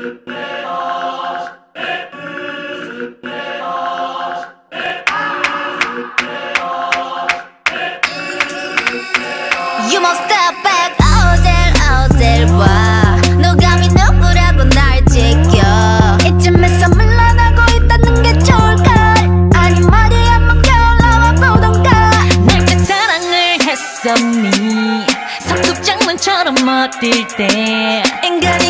You must step back. 어딜 어딜 와. 너감이 누구라도 날 지켜. 이쯤에서 물러나고 있다는 게 좋을걸 아니 말이 한번 겨울나와 보던가. 내게 사랑을 했었니? 석극장문처럼 멋질 때? 인간이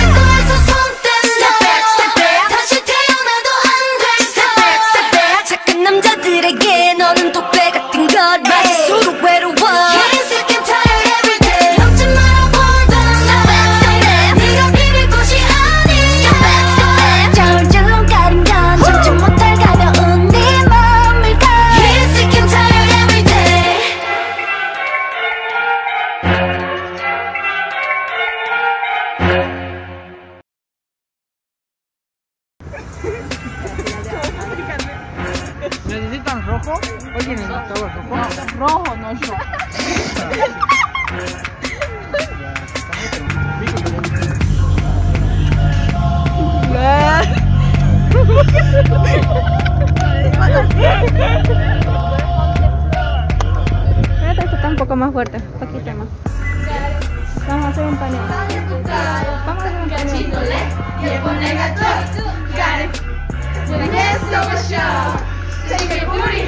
¿Necesitan rojo? Oye, ¿necesitamos rojo? No, rojo, no yo. un poco más fuerte, un poquito más. Vamos a hacer un panel. Vamos a hacer un panel. Got it. With the hand so much show. Take your booty